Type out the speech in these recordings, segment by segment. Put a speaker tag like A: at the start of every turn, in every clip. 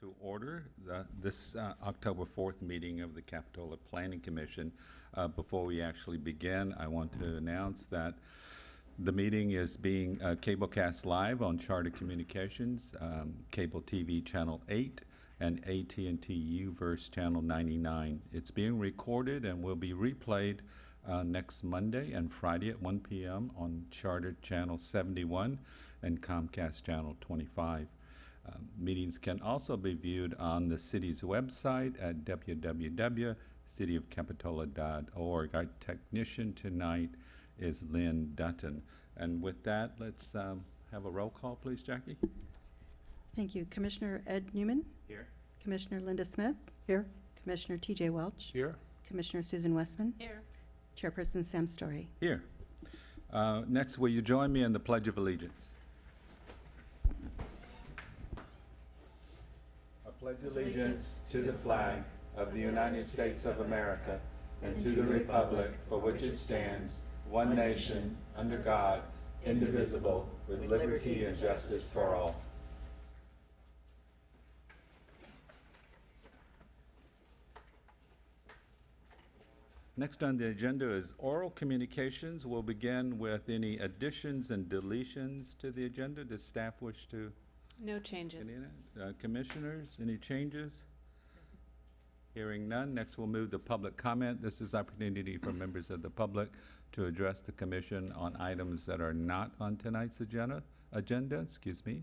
A: to order the, this uh, October 4th meeting of the Capitola Planning Commission. Uh, Before we actually begin, I want to announce that the meeting is being uh, cablecast live on Charter Communications, um, Cable TV Channel 8, and at and t U-verse Channel 99. It's being recorded and will be replayed uh, next Monday and Friday at 1 p.m. on Charter Channel 71 and Comcast Channel 25. Um, Meetings can also be viewed on the city's website at www.cityofcapitola.org. Our technician tonight is Lynn Dutton. And with that, let's um, have a roll call, please, Jackie.
B: Thank you. Commissioner Ed Newman,
A: Here.
B: Commissioner Linda Smith. Here. Commissioner TJ Welch,
C: Here.
B: Commissioner Susan Westman,
D: Here.
B: Chairperson Sam Story.
A: Here. Uh, Next, will you join me in the Pledge of Allegiance? Pledge allegiance to the flag of the United States of America and to the republic for which it stands, one nation, under God, indivisible, with liberty and justice for all. Next on the agenda is oral communications. We'll begin with any additions and deletions to the agenda. Does staff wish to?
D: No changes.
A: any, uh, Commissioners, any changes? Hearing none, next we'll move to public comment. This is opportunity for members of the public to address the commission on items that are not on tonight's agenda, agenda, excuse me.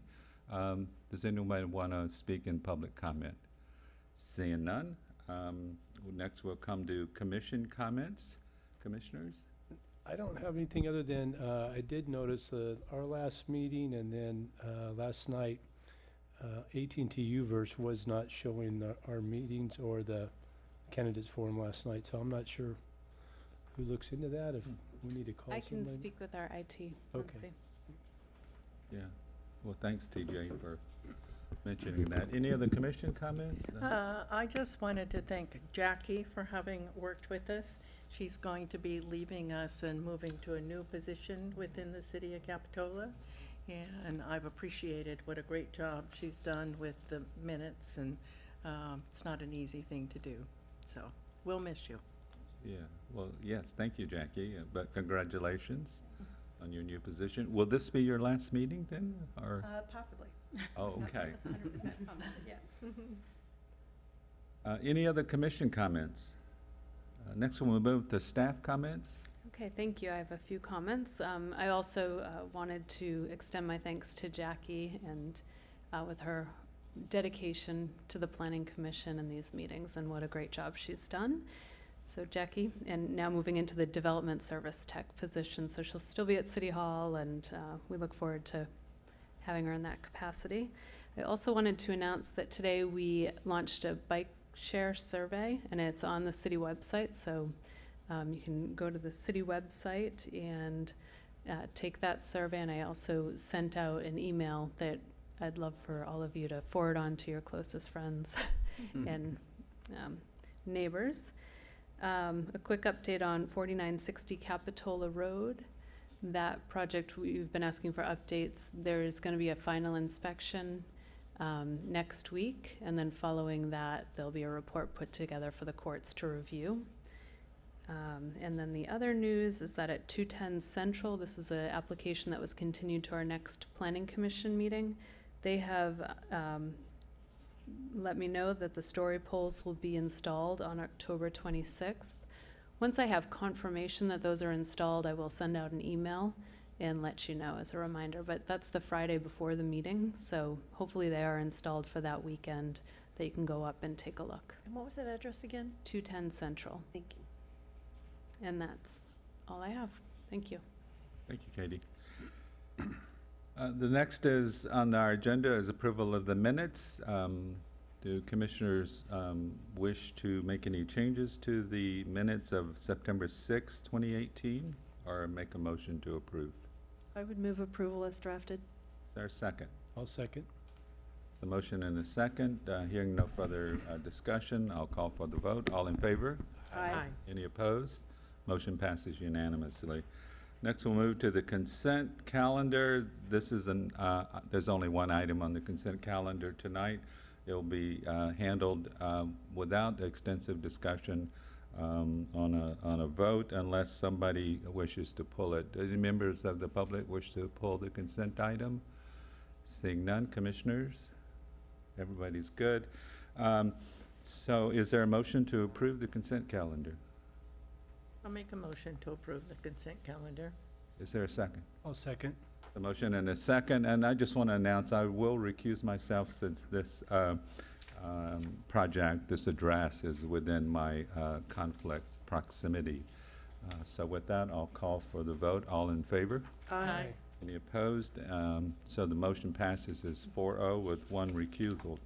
A: Um, Does anyone want to speak in public comment? Seeing none, um, next we'll come to commission comments. Commissioners?
C: I don't have anything other than, uh, I did notice, uh, our last meeting and then, uh, last night, uh, AT&T U-verse was not showing the, our meetings or the candidates forum last night, so I'm not sure who looks into that, if we need to call
D: I
C: somebody.
D: can speak with our IT. Let's
C: Okay.
D: see.
A: Yeah. Well, thanks, TJ, for mentioning that. Any other commission comments? Uh,
E: I just wanted to thank Jackie for having worked with us. She's going to be leaving us and moving to a new position within the city of Capitola. And I've appreciated what a great job she's done with the minutes, and um, it's not an easy thing to do. So, we'll miss you.
A: Yeah, well, yes, thank you, Jackie, uh, but congratulations on your new position. Will this be your last meeting then, or?
B: Uh, Possibly.
A: Oh, okay.
B: Hundred percent, yeah.
A: Uh, Any other commission comments? Uh, Next, we'll move to staff comments.
D: Okay, thank you. I have a few comments. Um, I also uh, wanted to extend my thanks to Jackie and uh, with her dedication to the Planning Commission and these meetings and what a great job she's done. So Jackie, and now moving into the Development Service Tech position, so she'll still be at City Hall and uh, we look forward to having her in that capacity. I also wanted to announce that today we launched a bike share survey and it's on the city website, so um, you can go to the city website and uh, take that survey. And I also sent out an email that I'd love for all of you to forward on to your closest friends and um, neighbors. Um, a quick update on 4960 Capitola Road. That project, we've been asking for updates. There's going to be a final inspection um, next week, and then following that, there'll be a report put together for the courts to review. Um, and then the other news is that at 210 Central, this is an application that was continued to our next Planning Commission meeting. They have um, let me know that the story poles will be installed on October 26th. Once I have confirmation that those are installed, I will send out an email and let you know as a reminder. But that's the Friday before the meeting, so hopefully they are installed for that weekend that you can go up and take a look.
F: And what was that address again?
D: 210 Central.
F: Thank you.
D: And that's all I have. Thank you.
A: Thank you, Katie. Uh, The next is on our agenda is approval of the minutes. Um, Do commissioners um, wish to make any changes to the minutes of September sixth, 2018, or make a motion to approve?
F: I would move approval as drafted.
A: Is there a second?
C: I'll second.
A: The motion and a second. Uh, Hearing no further uh, discussion, I'll call for the vote. All in favor?
F: Aye.
A: Any opposed? Motion passes unanimously. Next, we'll move to the consent calendar. This is an, uh, there's only one item on the consent calendar tonight. It'll be uh, handled um, without extensive discussion um, on a, on a vote unless somebody wishes to pull it. Do Any members of the public wish to pull the consent item? Seeing none, commissioners? Everybody's good. Um, So is there a motion to approve the consent calendar?
E: I'll make a motion to approve the consent calendar.
A: Is there a second?
C: I'll second.
A: A motion and a second, and I just want to announce, I will recuse myself since this uh, um, project, this address is within my uh, conflict proximity. Uh, So with that, I'll call for the vote. All in favor?
E: Aye.
A: Any opposed? Um, So the motion passes as 4-0 with one recusal.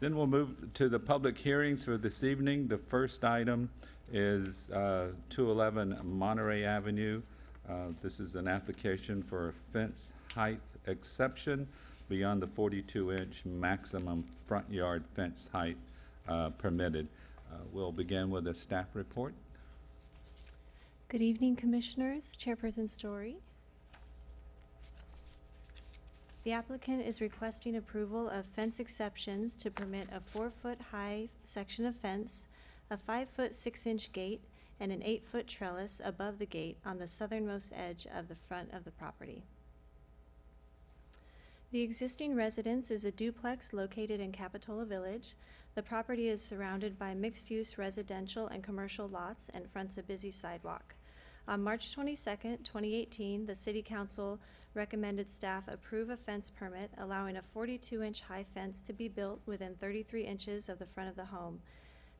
A: Then we'll move to the public hearings for this evening. The first item is uh, 211 Monterey Avenue. Uh, This is an application for a fence height exception beyond the 42-inch maximum front yard fence height uh, permitted. Uh, We'll begin with a staff report.
F: Good evening, Commissioners. Chairperson Story. The applicant is requesting approval of fence exceptions to permit a four-foot-high section of fence, a five-foot, six-inch gate, and an eight-foot trellis above the gate on the southernmost edge of the front of the property. The existing residence is a duplex located in Capitola Village. The property is surrounded by mixed-use residential and commercial lots and fronts a busy sidewalk. On March twenty-second, twenty eighteen, the city council recommended staff approve a fence permit allowing a forty-two inch high fence to be built within thirty-three inches of the front of the home.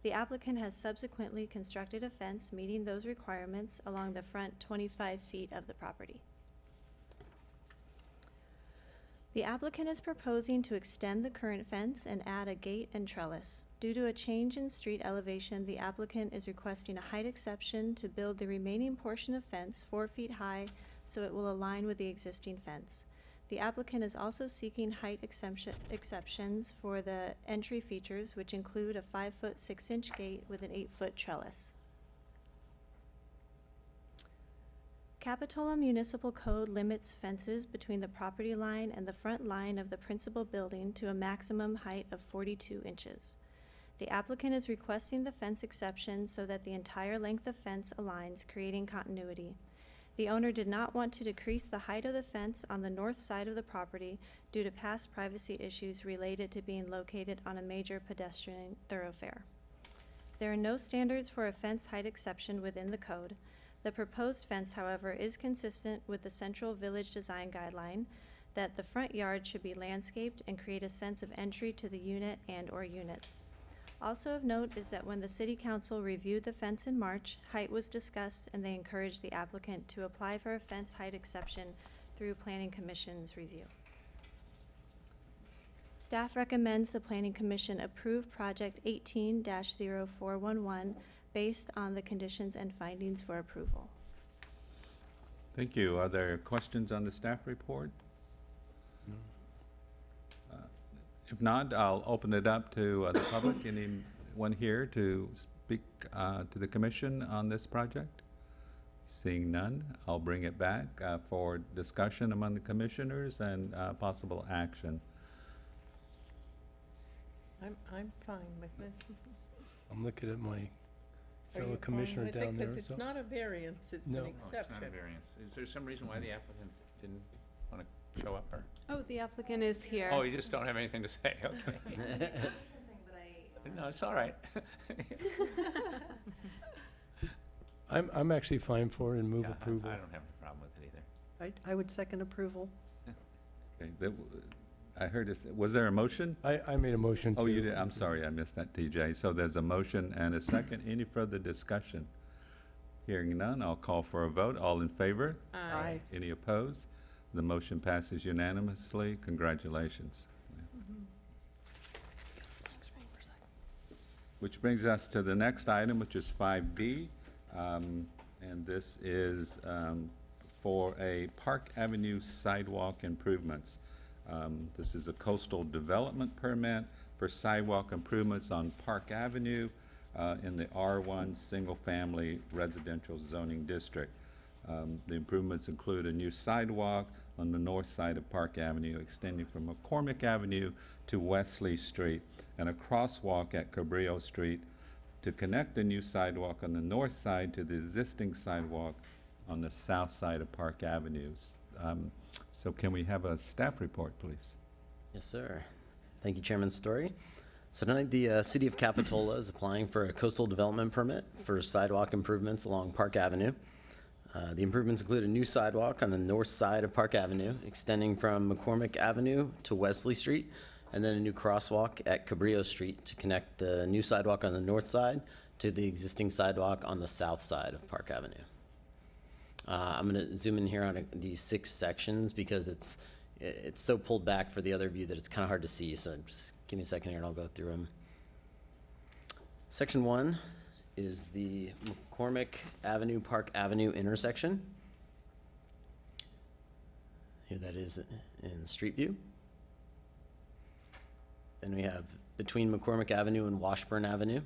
F: The applicant has subsequently constructed a fence meeting those requirements along the front twenty-five feet of the property. The applicant is proposing to extend the current fence and add a gate and trellis. Due to a change in street elevation, the applicant is requesting a height exception to build the remaining portion of fence four feet high so it will align with the existing fence. The applicant is also seeking height exemption, exceptions for the entry features, which include a five-foot, six-inch gate with an eight-foot trellis. Capitola Municipal Code limits fences between the property line and the front line of the principal building to a maximum height of forty-two inches. The applicant is requesting the fence exception so that the entire length of fence aligns, creating continuity. The owner did not want to decrease the height of the fence on the north side of the property due to past privacy issues related to being located on a major pedestrian thoroughfare. There are no standards for a fence height exception within the code. The proposed fence, however, is consistent with the central village design guideline that the front yard should be landscaped and create a sense of entry to the unit and/or units. Also of note is that when the city council reviewed the fence in March, height was discussed and they encouraged the applicant to apply for a fence height exception through planning commission's review. Staff recommends the planning commission approve project eighteen 411 based on the conditions and findings for approval.
A: Thank you. Are there questions on the staff report? Uh, If not, I'll open it up to uh, the public. Anyone here to speak uh, to the commission on this project? Seeing none, I'll bring it back uh, for discussion among the commissioners and uh, possible action.
E: I'm, I'm fine with it.
C: I'm looking at my
E: Are you
C: fellow
E: fine
C: commissioner
E: with it?
C: down there.
E: Cause it's
C: so-
E: not a variance, it's
C: No.
E: an
C: No,
G: No, it's not
E: exception.
G: a variance. Is there some reason why the applicant didn't want to show up, or?
D: Oh, the applicant is here.
G: Oh, you just don't have anything to say, okay. No, it's all right.
C: I'm, I'm actually fine for it and move
G: Yeah, I-
C: approval.
G: I don't have a problem with it either.
F: I, I would second approval.
A: Okay, that w- I heard, this- was there a motion?
C: I, I made a motion to.
A: Oh, you did, I'm sorry, I missed that, TJ. So there's a motion and a second. Any further discussion? Hearing none, I'll call for a vote. All in favor?
E: Aye.
A: Any opposed? The motion passes unanimously. Congratulations. Which brings us to the next item, which is five B. Um, and this is, um, for a Park Avenue sidewalk improvements. Um, this is a coastal development permit for sidewalk improvements on Park Avenue, uh, in the R one Single Family Residential Zoning District. Um, The improvements include a new sidewalk, on the north side of Park Avenue, extending from McCormick Avenue to Wesley Street, and a crosswalk at Cabrillo Street to connect the new sidewalk on the north side to the existing sidewalk on the south side of Park Avenues. Um, So can we have a staff report, please?
H: Yes, sir. Thank you, Chairman Story. So tonight, the uh, City of Capitola is applying for a coastal development permit for sidewalk improvements along Park Avenue. Uh, The improvements include a new sidewalk on the north side of Park Avenue, extending from McCormick Avenue to Wesley Street, and then a new crosswalk at Cabrillo Street to connect the new sidewalk on the north side to the existing sidewalk on the south side of Park Avenue. Uh, I'm gonna zoom in here on uh, these six sections because it's, it's so pulled back for the other view that it's kind of hard to see, so just give me a second here and I'll go through them. Section one is the McCormick Avenue, Park Avenue intersection. Here that is in Street View. Then we have between McCormick Avenue and Washburn Avenue.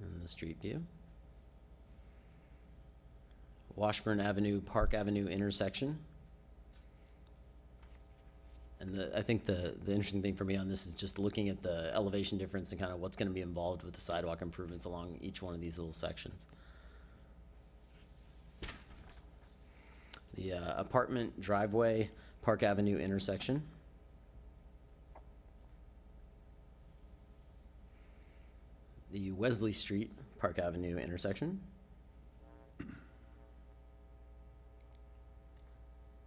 H: In the Street View. Washburn Avenue, Park Avenue intersection. And the, I think the, the interesting thing for me on this is just looking at the elevation difference and kind of what's gonna be involved with the sidewalk improvements along each one of these little sections. The uh, apartment driveway, Park Avenue intersection. The Wesley Street, Park Avenue intersection.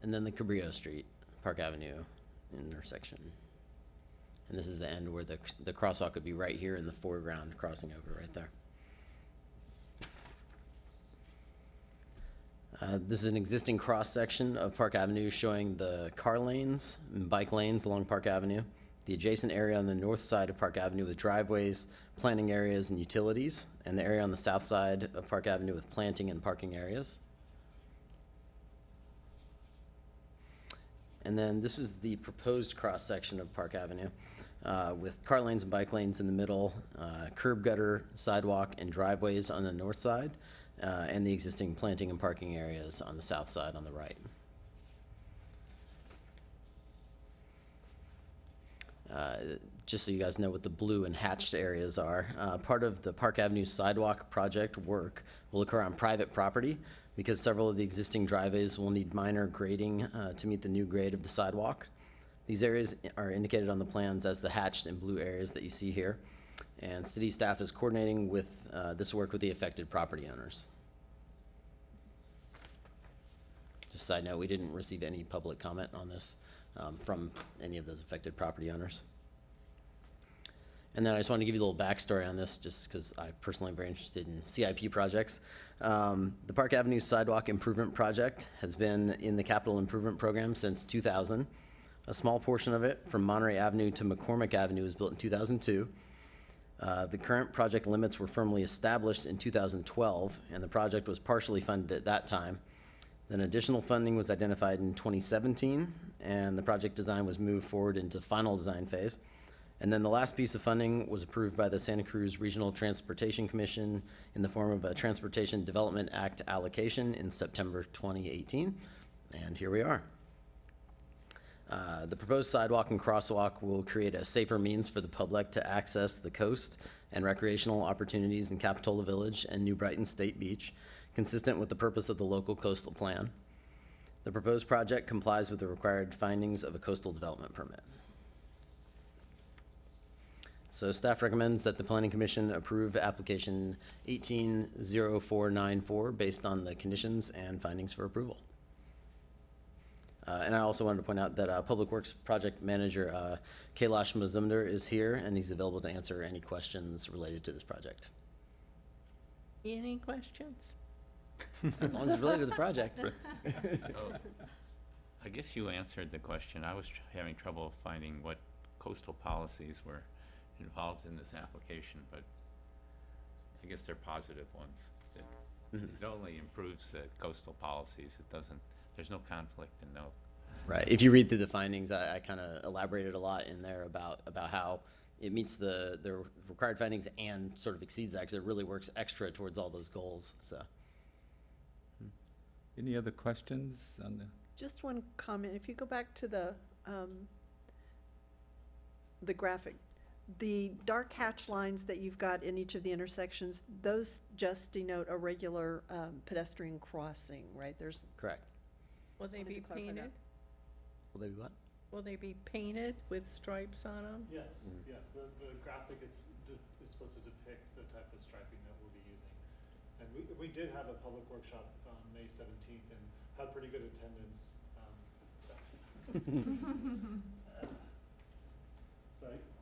H: And then the Cabrillo Street, Park Avenue intersection. And this is the end where the, the crosswalk would be right here in the foreground, crossing over right there. Uh, this is an existing cross-section of Park Avenue showing the car lanes and bike lanes along Park Avenue, the adjacent area on the north side of Park Avenue with driveways, planting areas, and utilities, and the area on the south side of Park Avenue with planting and parking areas. And then this is the proposed cross-section of Park Avenue uh, with car lanes and bike lanes in the middle, uh, curb gutter, sidewalk, and driveways on the north side, uh, and the existing planting and parking areas on the south side on the right. Just so you guys know what the blue and hatched areas are, uh, part of the Park Avenue sidewalk project work will occur on private property because several of the existing driveways will need minor grading uh, to meet the new grade of the sidewalk. These areas are indicated on the plans as the hatched and blue areas that you see here. And city staff is coordinating with uh, this work with the affected property owners. Just side note, we didn't receive any public comment on this um, from any of those affected property owners. And then I just wanted to give you a little backstory on this, just because I personally am very interested in CIP projects. Um, the Park Avenue Sidewalk Improvement Project has been in the capital improvement program since 2000. A small portion of it, from Monterey Avenue to McCormick Avenue, was built in 2002. Uh, The current project limits were firmly established in 2012, and the project was partially funded at that time. Then additional funding was identified in 2017, and the project design was moved forward into final design phase. And then the last piece of funding was approved by the Santa Cruz Regional Transportation Commission in the form of a Transportation Development Act allocation in September 2018. And here we are. Uh, The proposed sidewalk and crosswalk will create a safer means for the public to access the coast and recreational opportunities in Capitola Village and New Brighton State Beach, consistent with the purpose of the local coastal plan. The proposed project complies with the required findings of a coastal development permit. So staff recommends that the planning commission approve application eighteen zero four nine four based on the conditions and findings for approval. Uh, and I also wanted to point out that, uh, Public Works Project Manager, uh, Kailash Mazumdar is here and he's available to answer any questions related to this project.
E: Any questions?
H: As long as it's related to the project.
G: So, I guess you answered the question. I was tr- having trouble finding what coastal policies were involved in this application, but I guess they're positive ones. It-
H: Mhm.
G: It only improves the coastal policies. It doesn't, there's no conflict and no,
H: Right. If you read through the findings, I, I kind of elaborated a lot in there about, about how it meets the, the required findings and sort of exceeds that, because it really works extra towards all those goals, so.
A: Any other questions on the?
B: Just one comment, if you go back to the, um, the graphic, the dark hatch lines that you've got in each of the intersections, those just denote a regular, um, pedestrian crossing, right? There's,
H: Correct.
E: Will they
B: Wanted to
E: be
B: clarify that.
E: painted?
H: Will they be what?
E: Will they be painted with stripes on them?
I: Yes,
H: Mm.
I: yes, the, the graphic it's, de- is supposed to depict the type of striping that we'll be using. And we, we did have a public workshop on May seventeenth and had pretty good attendance, um, so. So I-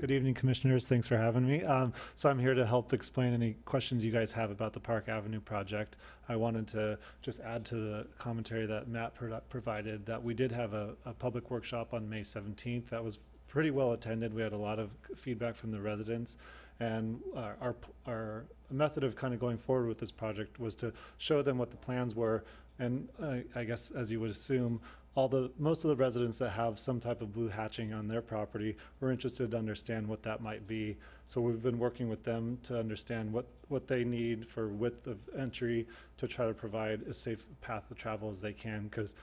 I: Good evening, Commissioners. Thanks for having me. Um, so I'm here to help explain any questions you guys have about the Park Avenue project. I wanted to just add to the commentary that Matt pro- provided that we did have a, a public workshop on May 17th that was pretty well attended. We had a lot of feedback from the residents. And our, our, our method of kind of going forward with this project was to show them what the plans were. And I guess, as you would assume, all the, most of the residents that have some type of blue hatching on their property were interested to understand what that might be. So we've been working with them to understand what, what they need for width of entry to try to provide a safe path of travel as they can. Because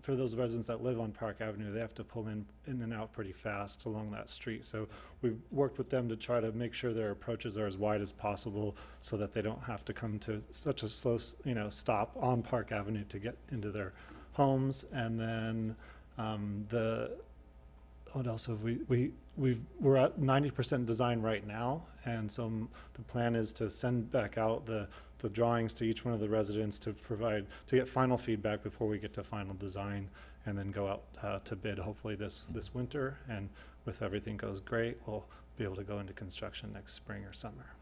I: for those residents that live on Park Avenue, they have to pull in, in and out pretty fast along that street. So we've worked with them to try to make sure their approaches are as wide as possible so that they don't have to come to such a slow, you know, stop on Park Avenue to get into their homes. And then, um, the, what else have we, we, we've, we're at ninety percent design right now. And so m- the plan is to send back out the, the drawings to each one of the residents to provide, to get final feedback before we get to final design. And then go out, uh, to bid hopefully this, this winter. And if everything goes great, we'll be able to go into construction next spring or summer.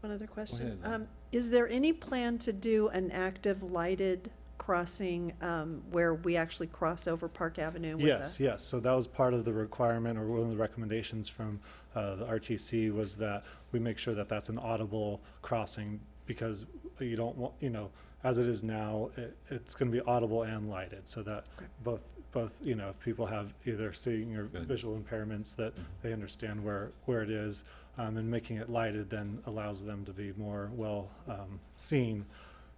B: one other question.
A: ahead.
B: Um, is there any plan to do an active lighted crossing, um, where we actually cross over Park Avenue with
I: Yes,
B: the?
I: yes. So that was part of the requirement or one of the recommendations from uh, the RTC was that we make sure that that's an audible crossing because you don't want, you know, as it is now, it, it's going to be audible and lighted so that
B: Okay.
I: both, both, you know, if people have either seeing or
A: Good.
I: visual impairments that they understand where, where it is. Um, and making it lighted then allows them to be more well, um, seen.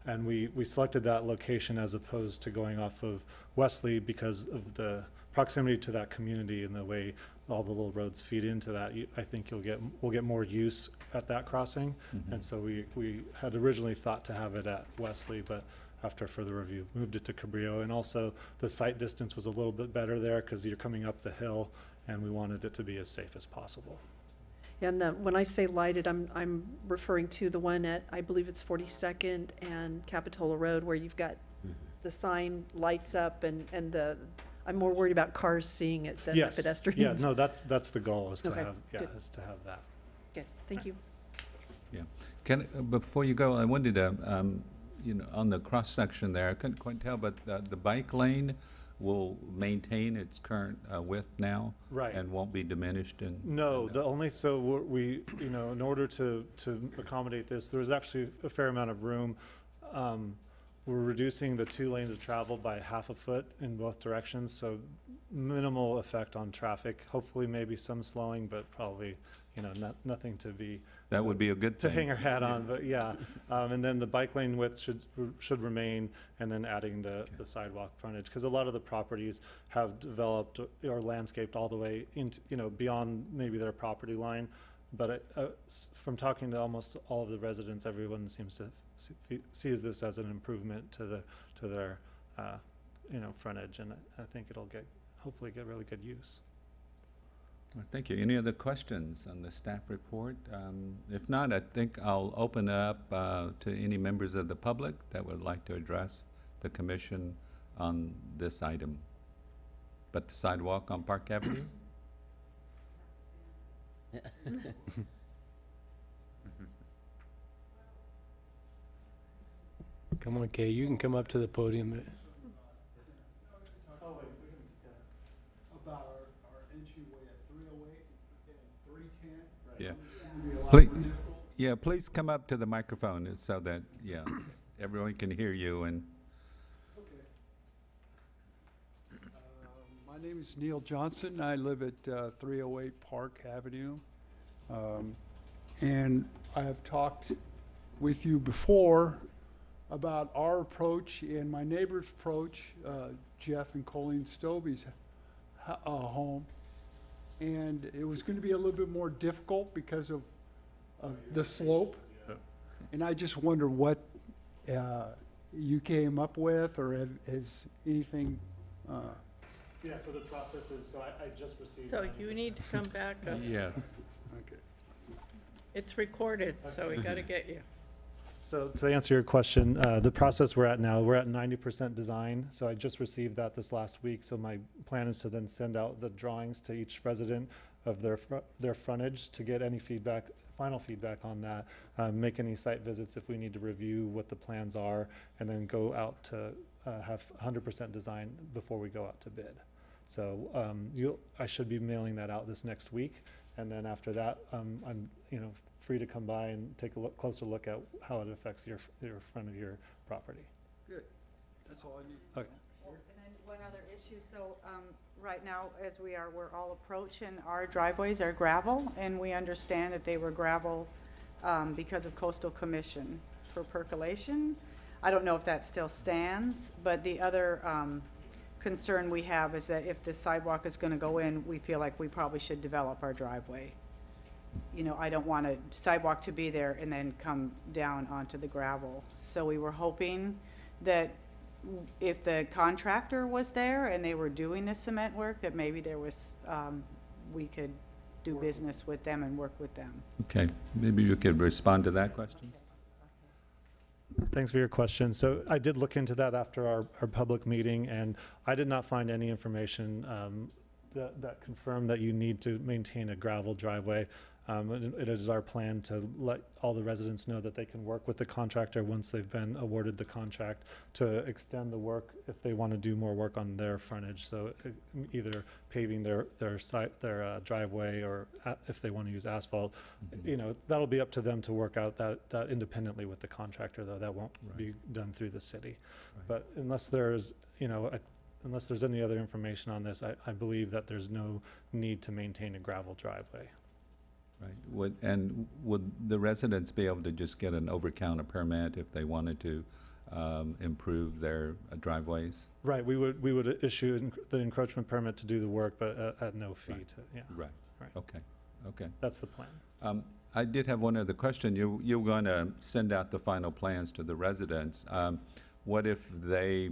I: And we, we selected that location as opposed to going off of Wesley because of the proximity to that community and the way all the little roads feed into that. You- I think you'll get, we'll get more use at that crossing.
A: Mhm.
I: And so we, we had originally thought to have it at Wesley, but after further review, moved it to Cabrillo. And also, the sight distance was a little bit better there because you're coming up the hill and we wanted it to be as safe as possible.
B: And the, when I say lighted, I'm, I'm referring to the one at, I believe it's Forty-second and Capitola Road, where you've got the sign lights up and, and the, I'm more worried about cars seeing it than the
I: Yes,
B: pedestrians.
I: Yeah, no, that's, that's the goal, is to
B: Okay,
I: have, yeah,
B: good.
I: is to have that.
B: Okay, thank you.
A: Can, uh, before you go, I wanted to, um, you know, on the cross-section there, I couldn't quite tell, but the, the bike lane will maintain its current uh, width now?
I: Right.
A: And won't be diminished and?
I: No, the only, so we're- we, you know, in order to, to accommodate this, there was actually a fair amount of room. Um, We're reducing the two lanes of travel by half a foot in both directions, so minimal effect on traffic. Hopefully maybe some slowing, but probably, you know, not, nothing to be,
A: That would be a good
I: to
A: thing.
I: hang our hat on, but yeah. Um, and then the bike lane width should, should remain, and then adding the, the sidewalk frontage. Because a lot of the properties have developed or landscaped all the way into, you know, beyond maybe their property line. But it, uh, s- from talking to almost all of the residents, everyone seems to see- sees this as an improvement to the, to their, uh, you know, frontage. And I- I think it'll get, hopefully get really good use.
A: Well, Thank you. Any other questions on the staff report? Um, If not, I think I'll open up uh, to any members of the public that would like to address the commission on this item. But the sidewalk on Park Avenue?
C: Come on, Kay, you can come up to the podium.
J: about our, our entryway at three oh eight and three ten.
A: Yeah. Please, yeah, please come up to the microphone so that, yeah, everyone can hear you and,
J: Okay. Uh, My name is Neil Johnson. I live at uh, 308 Park Avenue. Um, And I have talked with you before about our approach and my neighbor's approach, uh, Jeff and Colleen Stobie's uh, home. And it was gonna be a little bit more difficult because of, of the slope. And I just wonder what, uh, you came up with, or have, has anything, uh,
I: Yeah, so the process is, so I, I just received.
E: So you need to come back. up.
A: Yes.
J: okay.
E: It's recorded, so we gotta get you.
I: So to answer your question, uh, the process we're at now, we're at ninety percent design. So I just received that this last week. So my plan is to then send out the drawings to each resident of their, fr- their frontage to get any feedback, final feedback on that. Uh, make any site visits if we need to review what the plans are and then go out to, uh, have hundred percent design before we go out to bid. So, um, I should be mailing that out this next week. And then after that, um, I'm, you know, free to come by and take a look, closer look at how it affects your, your front of your property.
J: Good. That's all I need.
I: Okay.
K: And then one other issue, so, um, right now, as we are, we're all approaching, our driveways are gravel, and we understand that they were gravel, um, because of coastal commission for percolation. I don't know if that still stands, but the other, um, concern we have is that if the sidewalk is gonna go in, we feel like we probably should develop our driveway. You know, I don't want a sidewalk to be there and then come down onto the gravel. So we were hoping that if the contractor was there and they were doing the cement work, that maybe there was, um, we could do business with them and work with them.
A: Okay, maybe you could respond to that question?
I: Thanks for your question. So I did look into that after our, our public meeting, and I did not find any information um, that, that confirmed that you need to maintain a gravel driveway. Um, It is our plan to let all the residents know that they can work with the contractor once they've been awarded the contract to extend the work if they want to do more work on their frontage. So uh, either paving their, their site, their uh, driveway, or a- if they want to use asphalt, you know, that'll be up to them to work out that, that independently with the contractor, though, that won't be done through the city.
A: Right.
I: But unless there's, you know, I- unless there's any other information on this, I, I believe that there's no need to maintain a gravel driveway.
A: Right, would, and would the residents be able to just get an over-counter permit if they wanted to um, improve their uh, driveways?
I: Right, we would, we would issue enc- the encroachment permit to do the work, but at, at no fee
A: Right.
I: to, yeah,
A: Right.
I: Right.
A: Okay, okay.
I: that's the plan.
A: Um, I did have one other question. You, you were going to send out the final plans to the residents. Um, What if they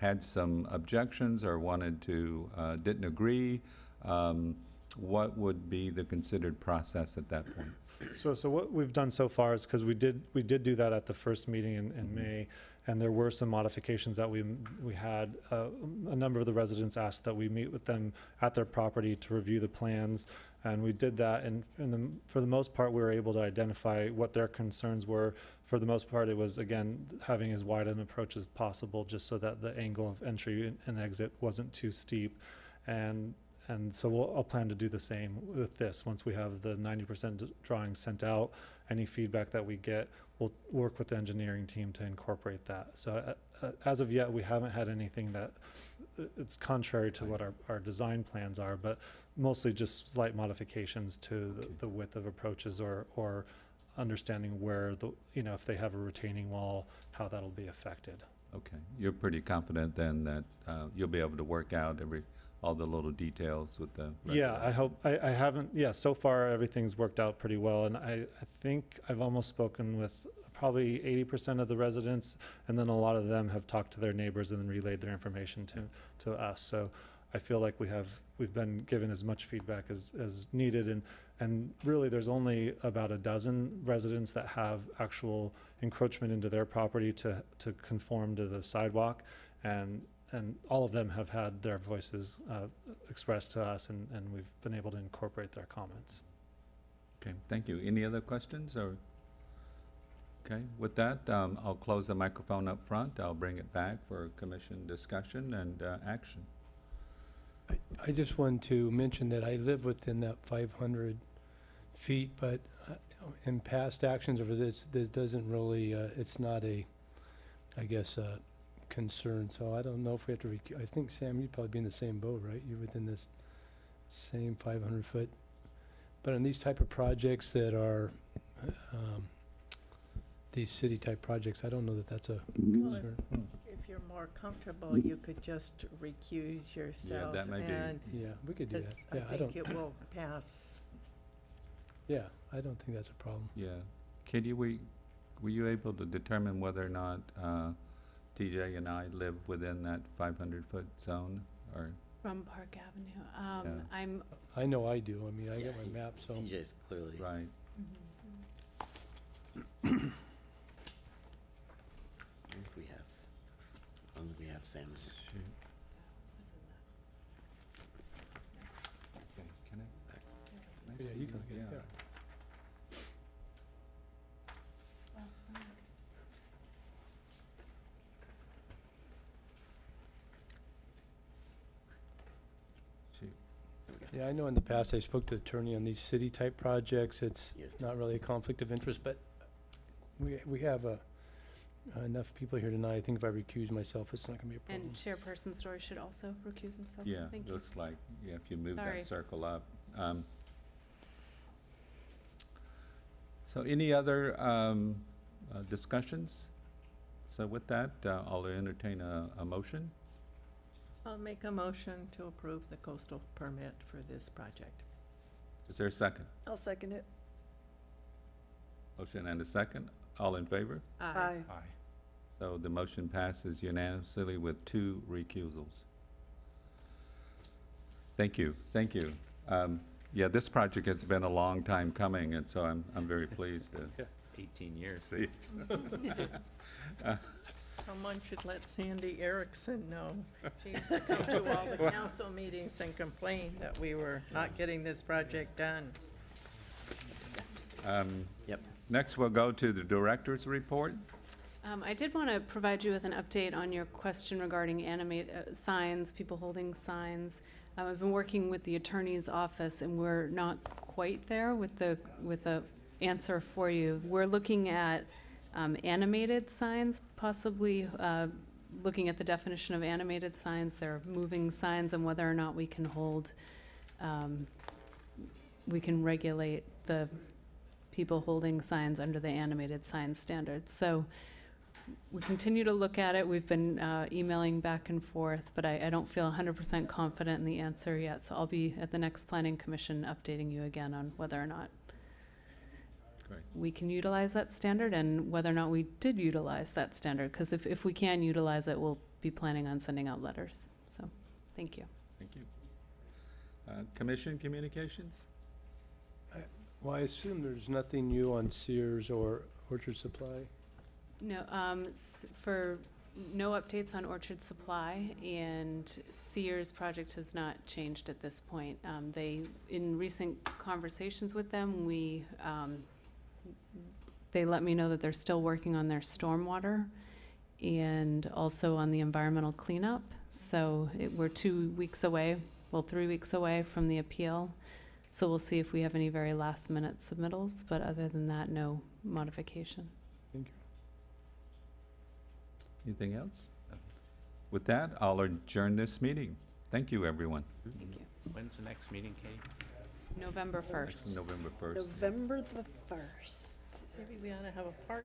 A: had some objections or wanted to, uh, didn't agree? Um, What would be the considered process at that point?
I: So, so what we've done so far is, because we did, we did do that at the first meeting in, in
A: Mhm.
I: May, and there were some modifications that we, we had. Uh, a number of the residents asked that we meet with them at their property to review the plans, and we did that, and, and the, for the most part, we were able to identify what their concerns were. For the most part, it was, again, having as wide an approach as possible, just so that the angle of entry and exit wasn't too steep. And, and so we'll, I'll plan to do the same with this. Once we have the ninety percent drawings sent out, any feedback that we get, we'll work with the engineering team to incorporate that. So uh, uh, as of yet, we haven't had anything that, uh, it's contrary to what our, our design plans are, but mostly just slight modifications to the-
A: Okay.
I: the width of approaches or, or understanding where the, you know, if they have a retaining wall, how that'll be affected.
A: Okay, you're pretty confident then that uh, you'll be able to work out every, all the little details with the
I: Yeah, I hope, I, I haven't, yeah, so far, everything's worked out pretty well, and I, I think I've almost spoken with probably eighty percent of the residents, and then a lot of them have talked to their neighbors and then relayed their information to, to us, so I feel like we have, we've been given as much feedback as, as needed, and, and really, there's only about a dozen residents that have actual encroachment into their property to, to conform to the sidewalk, and, and all of them have had their voices, uh, expressed to us, and, and we've been able to incorporate their comments.
A: Okay, thank you. Any other questions or? Okay, with that, um, I'll close the microphone up front. I'll bring it back for commission discussion and uh, action.
C: I, I just wanted to mention that I live within that five hundred feet, but uh, in past actions over this, this doesn't really, uh, it's not a, I guess, uh, concern, so I don't know if we have to, rec- I think, Sam, you'd probably be in the same boat, right? You're within this same five hundred foot. But on these type of projects that are, uh, um, these city-type projects, I don't know that that's a
E: Well,
C: concern.
E: If you're more comfortable, you could just recuse yourself
A: that may be-
E: and,
C: Yeah, we could do that.
E: because
C: Yeah,
E: I
C: I don't,
E: think it will pass.
C: yeah, I don't think that's a problem.
A: Yeah. Katie, were, were you able to determine whether or not, uh, TJ and I live within that five hundred foot zone, or?
D: From Park Avenue. Um,
A: Yeah.
D: I'm,
C: I know I do, I mean, I
H: Yeah,
C: got my
H: he's-
C: map, so.
H: TJ's clearly.
A: Right.
H: I think we have, I think we have Sam.
A: Shoot. Okay, can I?
C: Yeah, you can,
A: it?
C: yeah. Yeah, I know in the past, I spoke to the attorney on these city-type projects, it's
H: Yes.
C: not really a conflict of interest, but we, we have, uh, enough people here tonight, I think if I recuse myself, it's not gonna be a problem.
D: and Chairperson Story should also recuse himself.
A: Yeah,
D: Thank you.
A: looks like, yeah, if you move
D: Sorry.
A: that circle up. Um, So any other um, uh, discussions? So with that, uh, I'll entertain a, a motion.
E: I'll make a motion to approve the coastal permit for this project.
A: Is there a second?
B: I'll second it.
A: Motion and a second. All in favor?
B: Aye.
A: Aye. So the motion passes unanimously with two recusals. Thank you, thank you. Um, Yeah, this project has been a long time coming, and so I'm, I'm very pleased to
G: Eighteen years.
A: see it.
E: Someone should let Sandy Erickson know. She used to come to all the council meetings and complain that we were not getting this project done.
A: Um,
H: Yep.
A: Next, we'll go to the director's report.
D: Um, I did want to provide you with an update on your question regarding animate, uh, signs, people holding signs. Uh, I've been working with the attorney's office and we're not quite there with the, with the answer for you. We're looking at, um, animated signs, possibly, uh, looking at the definition of animated signs. They're moving signs and whether or not we can hold, um, we can regulate the people holding signs under the animated sign standards. So, we continue to look at it. We've been uh, emailing back and forth, but I, I don't feel 100% confident in the answer yet. So I'll be at the next planning commission updating you again on whether or not
A: Great.
D: we can utilize that standard and whether or not we did utilize that standard. Because if, if we can utilize it, we'll be planning on sending out letters. So, thank you.
A: Thank you. Uh, Commission communications?
C: Well, I assume there's nothing new on Sears or Orchard Supply?
D: No, um, s- for, no updates on Orchard Supply, and Sears project has not changed at this point. Um, they, in recent conversations with them, we, um, they let me know that they're still working on their stormwater and also on the environmental cleanup. So it, we're two weeks away, well, three weeks away from the appeal. So we'll see if we have any very last minute submittals, but other than that, no modification.
C: Thank you.
A: Anything else? With that, I'll adjourn this meeting. Thank you, everyone.
D: Thank you.
G: When's the next meeting, Kate?
D: November first.
A: November first.
B: November the first.
E: Maybe we ought to have a park